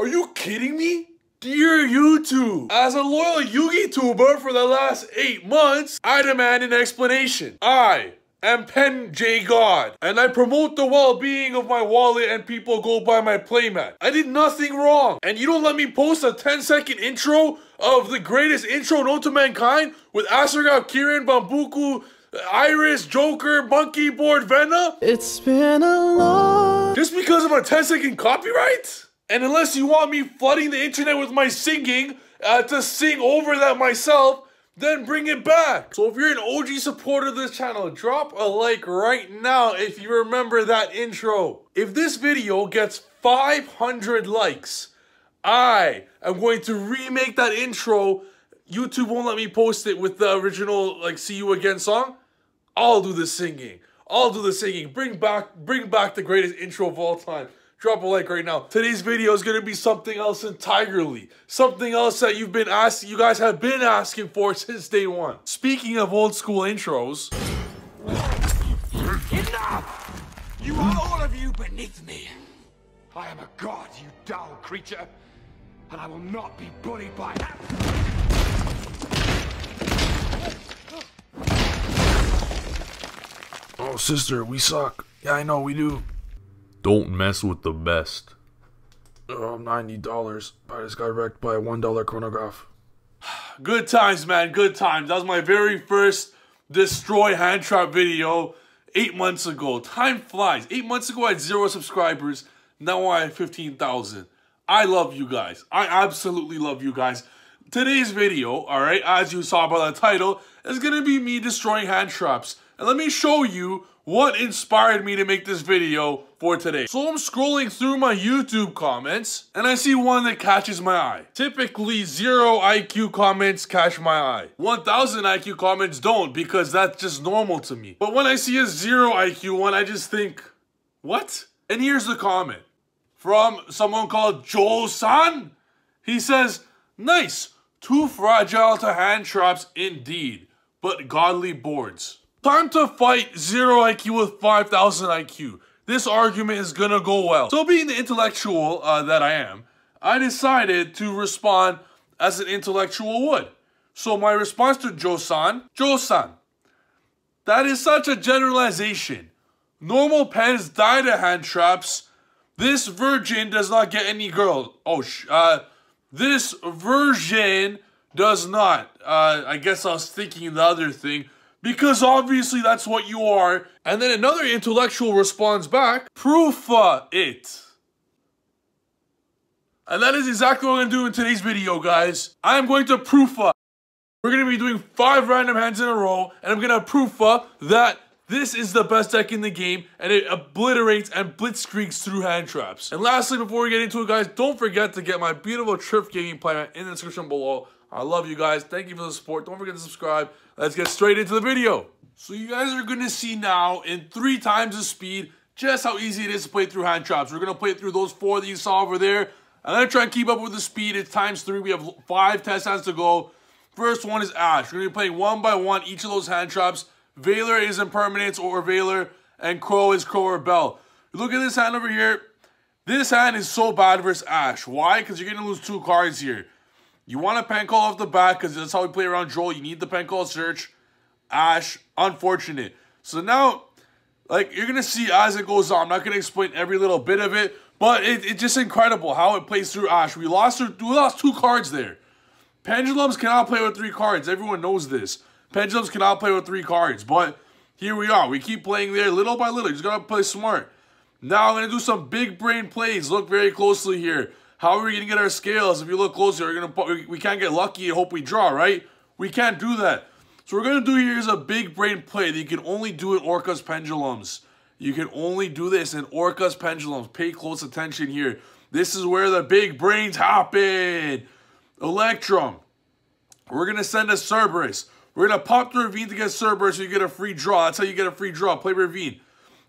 Are you kidding me? Dear YouTube, as a loyal Yugi tuber for the last eight months, I demand an explanation. I am Pen J God, and I promote the well-being of my wallet and people go by my playmat. I did nothing wrong, and you don't let me post a 10-second intro of the greatest intro known to mankind with Asuragawa, Kirin, Bambuku, Iris, Joker, Monkey Board, Vena? It's been a long Just because of a 10 second copyright? And unless you want me flooding the internet with my singing uh, to sing over that myself, then bring it back. So if you're an OG supporter of this channel, drop a like right now if you remember that intro. If this video gets 500 likes, I am going to remake that intro. YouTube won't let me post it with the original like "See You Again" song. I'll do the singing. I'll do the singing. Bring back, bring back the greatest intro of all time. Drop a like right now. Today's video is gonna be something else entirely. Something else that you've been asking, you guys have been asking for since day one. Speaking of old school intros, Enough! You are all of you beneath me. I am a god, you dull creature, and I will not be bullied by that. oh sister, we suck. Yeah, I know we do. Don't mess with the best. Oh, $90. I just got wrecked by a $1 chronograph. Good times, man. Good times. That was my very first destroy hand trap video eight months ago. Time flies. Eight months ago, I had zero subscribers. Now I have 15,000. I love you guys. I absolutely love you guys. Today's video, all right, as you saw by the title, is going to be me destroying hand traps. And let me show you what inspired me to make this video for today. So I'm scrolling through my YouTube comments and I see one that catches my eye. Typically zero IQ comments catch my eye. 1000 IQ comments don't because that's just normal to me. But when I see a zero IQ one, I just think, what? And here's the comment from someone called Joel San. He says, nice, too fragile to hand traps indeed, but godly boards. Time to fight 0 IQ with 5000 IQ. This argument is gonna go well. So being the intellectual uh, that I am, I decided to respond as an intellectual would. So my response to Joe-san, Joe-san, that is such a generalization. Normal pens die to hand traps. This virgin does not get any girl. Oh, uh, this virgin does not. Uh, I guess I was thinking the other thing. Because obviously that's what you are. And then another intellectual responds back, proof it. And that is exactly what I'm going to do in today's video, guys. I'm going to proof. We're going to be doing five random hands in a row, and I'm going to proof that this is the best deck in the game, and it obliterates and blitzkrieks through hand traps. And lastly, before we get into it, guys, don't forget to get my beautiful Trif Gaming plan in the description below. I love you guys. Thank you for the support. Don't forget to subscribe. Let's get straight into the video. So you guys are to see now in three times the speed just how easy it is to play through hand traps. We're to play through those four that you saw over there. I'm to try and keep up with the speed. It's times three. We have five test hands to go. First one is Ash. We're to be playing one by one each of those hand traps. Veiler is Impermanence or Veiler, and Crow is Crow or Belle. Look at this hand over here. This hand is so bad versus Ash. Why? Because you're to lose two cards here. You want a pen call off the bat because that's how we play around Joel. You need the pen call search. Ash, unfortunate. So now, like, you're going to see as it goes on. I'm not going to explain every little bit of it, but it, it's just incredible how it plays through Ash. We lost, we lost two cards there. Pendulums cannot play with three cards. Everyone knows this. Pendulums cannot play with three cards, but here we are. We keep playing there little by little. You just got to play smart. Now I'm going to do some big brain plays. Look very closely here. How are we going to get our scales? If you look closer, we're gonna, we can't get lucky and hope we draw, right? We can't do that. So we're going to do here is a big brain play that you can only do in Orcust Pendulums. You can only do this in Orcust Pendulums. Pay close attention here. This is where the big brains happen. Electrum. We're going to send a Cerberus. We're going to pop the Ravine to get Cerberus so you get a free draw. That's how you get a free draw. Play Ravine.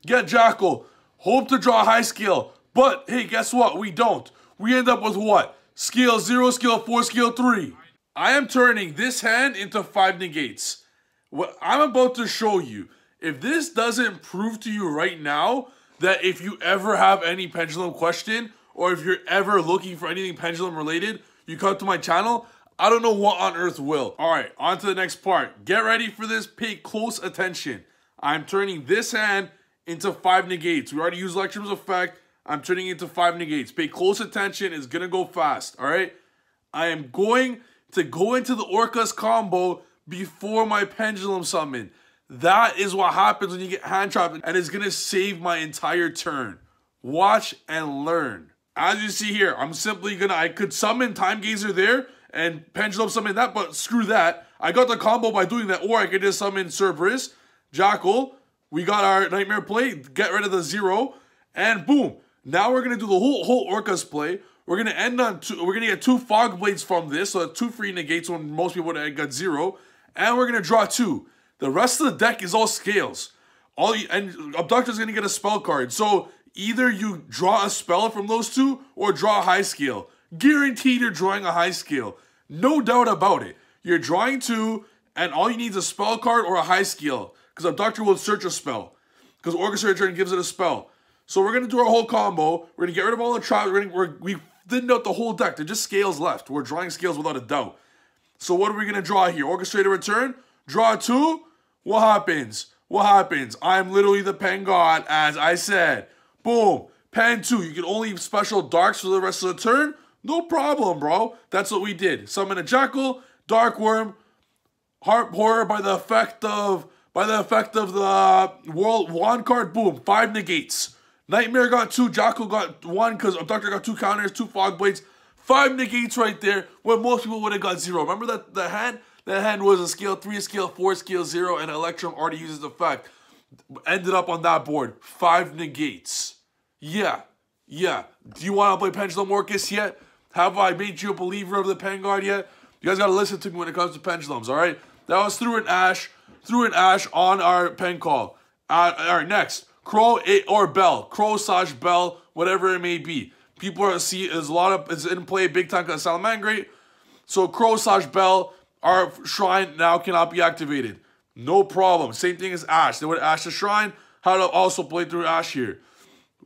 Get Jackal. Hope to draw high scale. But, hey, guess what? We don't. We end up with what? Scale 0, scale 4, scale 3. I am turning this hand into 5 negates. What I'm about to show you, if this doesn't prove to you right now that if you ever have any pendulum question or if you're ever looking for anything pendulum related, you come to my channel. I don't know what on earth will. All right, on to the next part. Get ready for this. Pay close attention. I'm turning this hand into five negates. We already used Electrum's effect. I'm turning into five negates. Pay close attention. It's going to go fast, all right? I am going to go into the Orcust combo before my Pendulum summon. That is what happens when you get hand trapped, and it's going to save my entire turn. Watch and learn. As you see here, I'm simply going to, I could summon Time Gazer there and Pendulum summon that, but screw that. I got the combo by doing that, or I could just summon Cerberus, Jackal. We got our Nightmare play, get rid of the zero, and boom. Now we're gonna do the whole whole Orcust play. We're gonna end on two. We're gonna get two Fog Blades from this, so two free negates when most people would have got zero, and we're gonna draw two. The rest of the deck is all scales. All you, and Abductor's gonna get a spell card. So either you draw a spell from those two or draw a high scale. Guaranteed you're drawing a high scale. No doubt about it. You're drawing two, and all you need is a spell card or a high scale. Because Abductor will search a spell. Because Orchestrator gives it a spell. So we're gonna do our whole combo. We're gonna get rid of all the traps. We're gonna we're, we thinned out the whole deck. They're just scales left. We're drawing scales without a doubt. So what are we gonna draw here? Orcustrated Return. Draw two. What happens? What happens? I'm literally the pen god, as I said. Boom. Pen two. You can only special darks for the rest of the turn. No problem, bro. That's what we did. Summon a Jackal, Dark Worm, Harp Horror by the effect of by the effect of the uh, World Wand card. Boom. Five negates. Nightmare got two, Jackal got one because Abductor got two counters, two Fog Blades. Five negates right there when most people would have got zero. Remember that the hand? That hand was a scale 3, a scale 4, scale 0, and Electrum already uses the fact. Ended up on that board. Five negates. Yeah. Yeah. Do you want to play Pendulum Orcust yet? Have I made you a believer of the Guard yet? You guys got to listen to me when it comes to pendulums, all right? That was through an Ash, through an Ash on our pen call. Uh, all right, next. Crow or Belle. Crow slash Belle, whatever it may be. People are see there's a lot of is in play big time because Salamangreat. So Crow slash Belle, our shrine now cannot be activated. No problem. Same thing as Ash. They would Ash the shrine. How to also play through Ash here.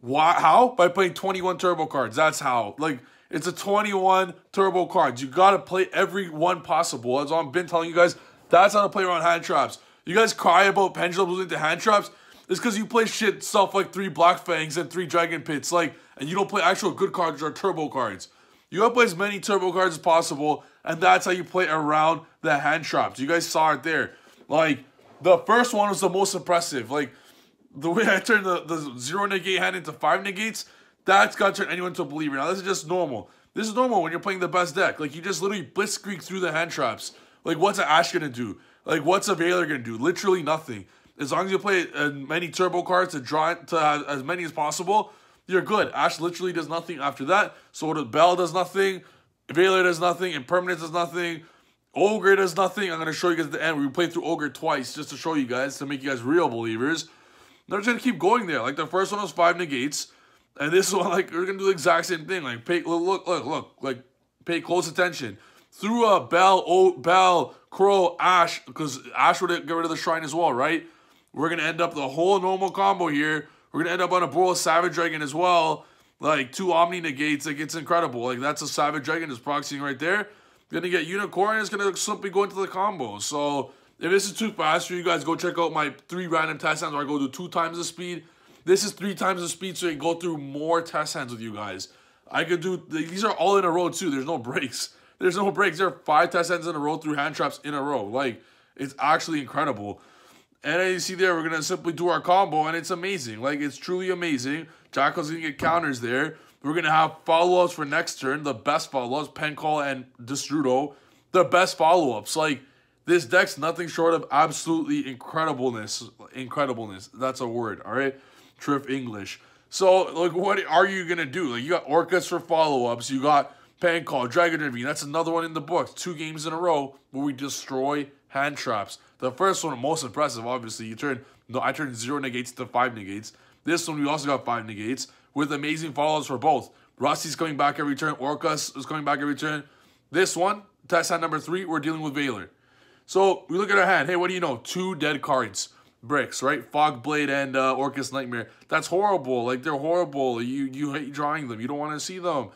Why how? By playing 21 turbo cards. That's how. Like it's a 21 turbo cards. You gotta play every one possible. That's As I've been telling you guys, that's how to play around hand traps. You guys cry about pendulums losing to hand traps. It's because you play shit stuff like three Black Fangs and three Dragon Pits, like, and you don't play actual good cards or turbo cards. You gotta play as many turbo cards as possible, and that's how you play around the hand traps. You guys saw it there. Like, the first one was the most impressive. Like, the way I turned the, the zero negate hand into five negates, that's gonna turn anyone to a believer. Now, this is just normal. This is normal when you're playing the best deck. Like, you just literally blitzkrieg through the hand traps. Like, what's an Ash gonna do? Like, what's a Veiler gonna do? Literally nothing. As long as you play as many turbo cards to draw to as many as possible, you're good. Ash literally does nothing after that. So the Belle does nothing. Veiler does nothing. Impermanence does nothing. Ogre does nothing. I'm going to show you guys at the end. We played through Ogre twice just to show you guys, to make you guys real believers. They're just going to keep going there. Like the first one was five negates. And this one, like, we're going to do the exact same thing. Like, pay, look, look, look. Like, pay close attention. Through a Belle, o, Belle, Crow, Ash, because Ash would get rid of the Shrine as well, right? We're going to end up the whole normal combo here. We're going to end up on a Boros Savage Dragon as well. Like, two Omni Negates. Like, it's incredible. Like, that's a Savage Dragon just proxying right there. Going to get Unicorn. It's going to simply go into the combo. So, if this is too fast for you guys, go check out my three random test hands where I go do two times the speed. This is three times the speed, so I go through more test hands with you guys. I could do, these are all in a row too. There's no breaks. There's no breaks. There are five test hands in a row through hand traps in a row. Like, it's actually incredible. And as you see there, we're going to simply do our combo, and it's amazing. Like, it's truly amazing. Jackal's going to get counters there. We're going to have follow-ups for next turn. The best follow-ups, Pencall and Destrudo. The best follow-ups. Like, this deck's nothing short of absolutely incredibleness. Incredibleness. That's a word, all right? Trif English. So, like, what are you going to do? Like, you got Orcust for follow-ups. You got Pencall, Dragon Ravine. That's another one in the books. Two games in a row where we destroy hand traps. The first one, most impressive, obviously. You turn no, I turned zero negates to five negates. This one, we also got five negates with amazing follows for both. Rusty's coming back every turn. Orcust is coming back every turn. This one, test hand number three, we're dealing with Veiler. So we look at our hand. Hey, what do you know? Two dead cards. bricks, right? Fog Blade and uh, Orcust Knightmare. That's horrible. Like they're horrible. You you hate drawing them. You don't want to see them.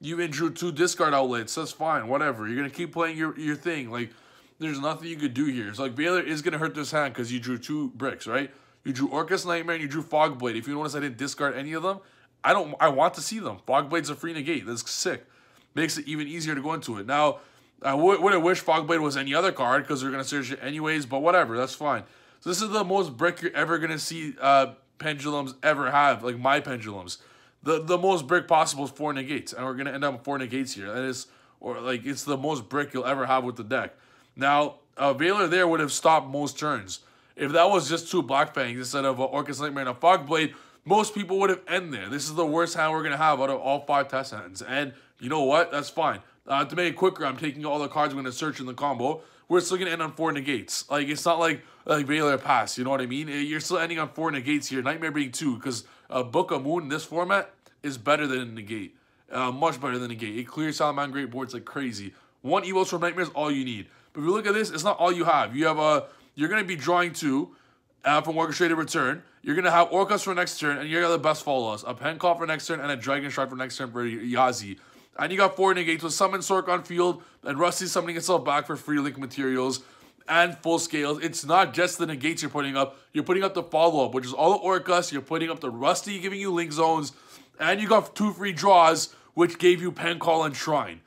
You drew two discard outlets. That's fine. Whatever. You're gonna keep playing your your thing. Like there's nothing you could do here. It's like Veiler is gonna hurt this hand because you drew two bricks, right? You drew Orcust Knightmare and you drew Fogblade. If you notice, I didn't discard any of them. I don't. I want to see them. Fog Blade's a free negate. That's sick. Makes it even easier to go into it. Now, I would, have wished Fog Blade was any other card because they're gonna search it anyways. But whatever. That's fine. So this is the most brick you're ever gonna see uh, pendulums ever have. Like my pendulums. The the most brick possible is four negates, and we're gonna end up with four negates here. That is, or like it's the most brick you'll ever have with the deck. Now, a Veiler there would have stopped most turns. If that was just two Black Fangs instead of an Orcust Knightmare and a Fog Blade, most people would have end there. This is the worst hand we're going to have out of all five test hands. And you know what? That's fine. Uh, to make it quicker, I'm taking all the cards I'm going to search in the combo. We're still going to end on four negates. Like, it's not like like Veiler pass, you know what I mean? You're still ending on four negates here. Nightmare being two, because uh, Book of Moon in this format is better than a negate. Uh, much better than a negate. It clears Salamangreat Great boards like crazy. One Evos from Nightmare is all you need. But if you look at this, it's not all you have. You have a you're gonna be drawing two uh, from Orcustrated Return. You're gonna have Orcust for next turn, and you're gonna have the best follows. A pen call for next turn and a dragon strike for next turn for Yazi. And you got four negates with summon Sork on field and Rusty summoning itself back for free link materials and full scales. It's not just the negates you're putting up. You're putting up the follow-up, which is all the Orcust. You're putting up the Rusty giving you link zones. And you got two free draws, which gave you pen call and shrine.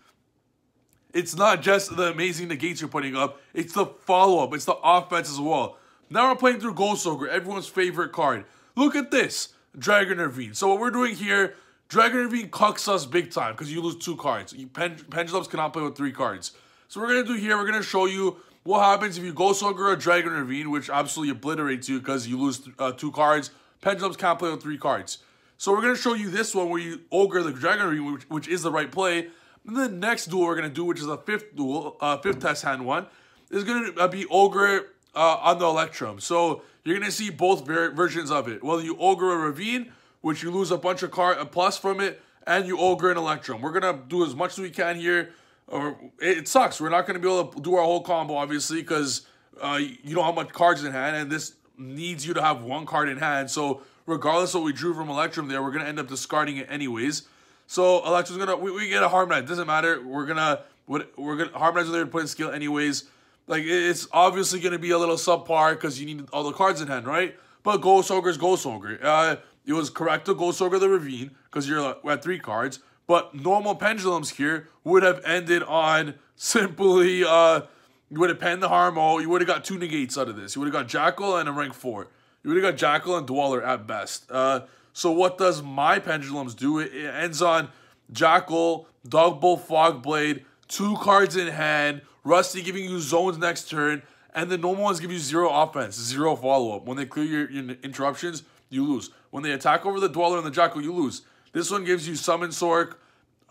It's not just the amazing negates you're putting up, it's the follow-up, it's the offense as well. Now we're playing through Ghost Ogre, everyone's favorite card. Look at this, Dragon Ravine. So what we're doing here, Dragon Ravine cucks us big time because you lose two cards. You, pen, pendulums cannot play with three cards. So we're going to do here, we're going to show you what happens if you Ghost Ogre or Dragon Ravine, which absolutely obliterates you because you lose uh, two cards. Pendulums can't play with three cards. So we're going to show you this one where you Ogre the Dragon Ravine, which, which is the right play. And the next duel we're gonna do, which is a fifth duel, uh, fifth test hand one, is gonna uh, be Ogre uh, on the Electrum. So you're gonna see both ver versions of it. Well, you Ogre a Ravine, which you lose a bunch of card a plus from it, and you Ogre an Electrum. We're gonna do as much as we can here. Or it, it sucks. We're not gonna be able to do our whole combo, obviously, because uh, you don't have much cards in hand, and this needs you to have one card in hand. So regardless of what we drew from Electrum there, we're gonna end up discarding it anyways. So Electra's gonna we, we get a Harmonize. Doesn't matter. We're gonna we're gonna Harmonize with their in skill anyways. Like it's obviously gonna be a little subpar because you need all the cards in hand, right? But Ghost Ogre's Ghost Ogre. Uh, it was correct to Ghost Ogre the Ravine because you're at three cards. But normal pendulums here would have ended on simply uh, you would have penned the Harmo. You would have got two negates out of this. You would have got Jackal and a rank four. You would have got Jackal and Dweller at best. Uh, so what does my pendulums do? It, ends on Jackal, Dog Bull, Fog Blade, two cards in hand, Rusty giving you zones next turn, and the normal ones give you zero offense, zero follow-up. When they clear your, your, interruptions, you lose. When they attack over the Dweller and the Jackal, you lose. This one gives you Summon Sork,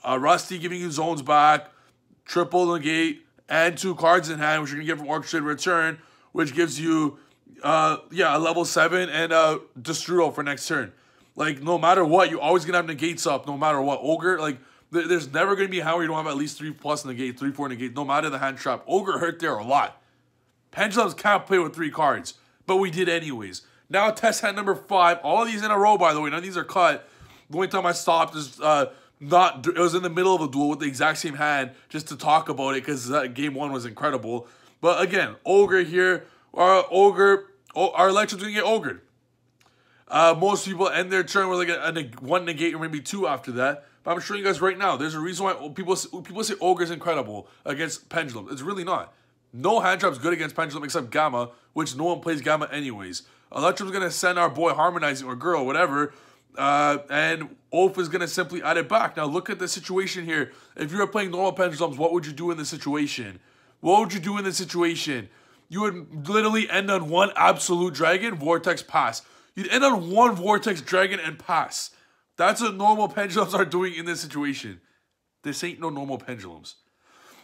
uh, Rusty giving you zones back, triple negate, and two cards in hand, which you're going to get from Orcustrated Return, which gives you, uh, yeah, a level 7 and a Destrudo for next turn. Like, no matter what, you're always going to have negates up, no matter what. Ogre, like, th there's never going to be where you don't have at least three plus negate, three, four negate, no matter the hand trap. Ogre hurt there a lot. Pendulums can't play with three cards, but we did anyways. Now, test hand number five. All of these in a row, by the way. None of these are cut. The only time I stopped is uh, not. It was in the middle of a duel with the exact same hand, just to talk about it because game one was incredible. But again, ogre here. Our ogre, our electric's gonna get ogred. Uh, most people end their turn with like a, a, one negate or maybe two after that. But I'm showing you guys right now. There's a reason why people people say Ogre is incredible against Pendulum. It's really not. No hand trap's good against Pendulum except Gamma, which no one plays Gamma anyways. Electrum's gonna send our boy Harmonizing or girl, whatever, uh, and Oaf is gonna simply add it back. Now look at the situation here. If you were playing normal Pendulums, what would you do in this situation? What would you do in this situation? You would literally end on one absolute dragon, Vortex pass. You'd end on one Vortex Dragon and pass. That's what normal pendulums are doing in this situation. This ain't no normal pendulums.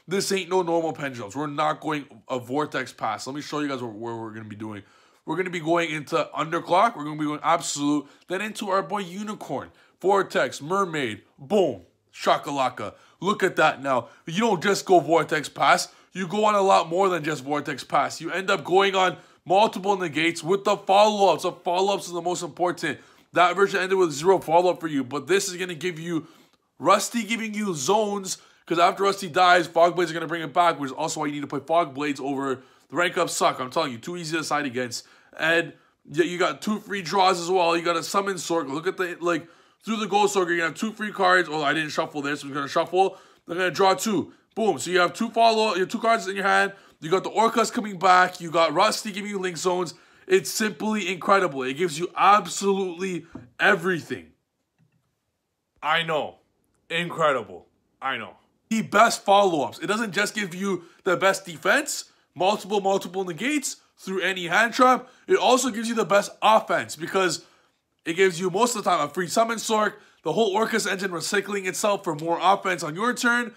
This ain't no normal pendulums. We're not going a Vortex pass. Let me show you guys where we're going to be doing. We're going to be going into Underclock. We're going to be going Absolute. Then into our boy Unicorn. Vortex, Mermaid, boom, Shakalaka. Look at that now. You don't just go Vortex Pass. You go on a lot more than just Vortex Pass. You end up going on multiple negates with the follow-ups. The follow-ups is the most important. That version ended with zero follow-up for you, but this is going to give you Rusty giving you zones, because after Rusty dies, Fog Blades are going to bring it back, which is also why you need to play Fog Blades over the rank up suck. I'm telling you, too easy to side against. And yeah, you got two free draws as well. You got a summon Sork. Look at the, like, through the gold Sorker, you're going to have two free cards. Oh, I didn't shuffle this. I'm going to shuffle. They're going to draw two. Boom. So you have two follow, you have two cards in your hand. You got the Orcust coming back. You got Rusty giving you Link Zones. It's simply incredible. It gives you absolutely everything. I know. Incredible. I know. The best follow-ups. It doesn't just give you the best defense, multiple, multiple negates through any hand trap. It also gives you the best offense because it gives you most of the time a free summon Sork, the whole Orcust engine recycling itself for more offense on your turn.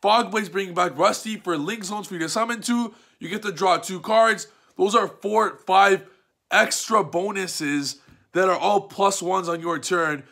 Fog Blades bringing back Rusty for Link Zones for you to summon to. You get to draw two cards. Those are four, five extra bonuses that are all plus ones on your turn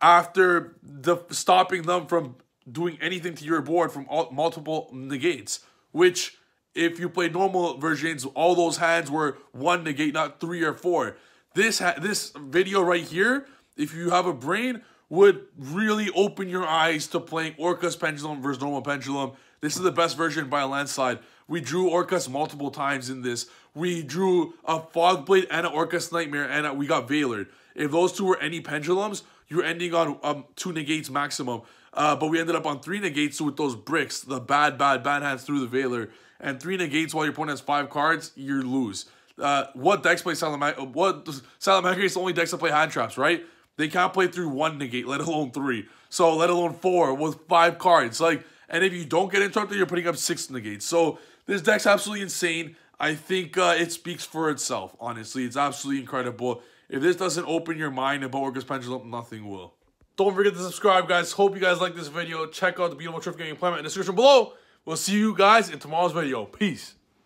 after the stopping them from doing anything to your board from all, multiple negates. Which, if you play normal versions, all those hands were one negate, not three or four. This this video right here, if you have a brain, would really open your eyes to playing Orcust Pendulum versus normal Pendulum. This is the best version by a landslide. We drew Orcust multiple times in this. We drew a Fog Blade and an Orcust Knightmare, and we got Veiler. If those two were any pendulums, you're ending on um, two negates maximum. Uh, but we ended up on three negates with those bricks, the bad, bad, bad hands through the Veiler. And three negates while your opponent has five cards, you lose. Uh, what decks play Salamangreat? What Salamangreat is the only decks that play hand traps, right? They can't play through one negate, let alone three. So let alone four with five cards. Like, and if you don't get interrupted, you're putting up six negates. So this deck's absolutely insane. I think uh, it speaks for itself, honestly. It's absolutely incredible. If this doesn't open your mind about Orcust Pendulum, nothing will. Don't forget to subscribe, guys. Hope you guys like this video. Check out the beautiful Trif Gaming Implement in the description below. We'll see you guys in tomorrow's video. Peace.